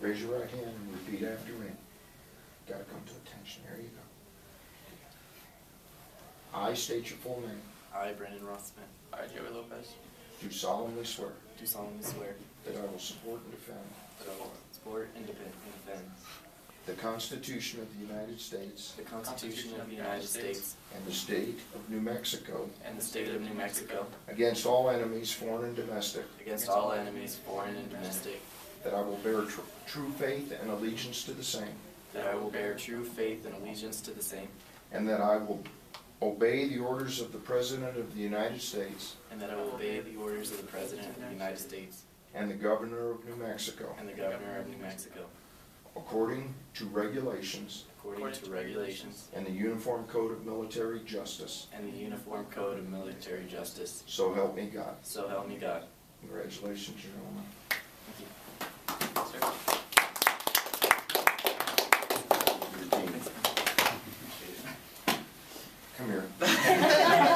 Raise your right hand and repeat after me. Gotta come to attention, there you go. I state your full name, I, Brandon Ross Smith, I, Joey Lopez, do solemnly swear do solemnly swear that I will support and defend that I will support and defend and defend the Constitution of the United States the Constitution of the United States and the state of New Mexico and the state of New Mexico against all enemies, foreign and domestic, against all enemies, foreign and domestic, that I will bear tr- true faith and allegiance to the same, that I will bear true faith and allegiance to the same, and that I will obey the orders of the President of the United States and that I will obey the orders of the President of the United States and the Governor of New Mexico, and the Governor of New Mexico, according to regulations according to regulations and the Uniform Code of Military Justice. and the Uniform Code of Military Justice. So help me God. So help me God. Congratulations, gentlemen. Come here.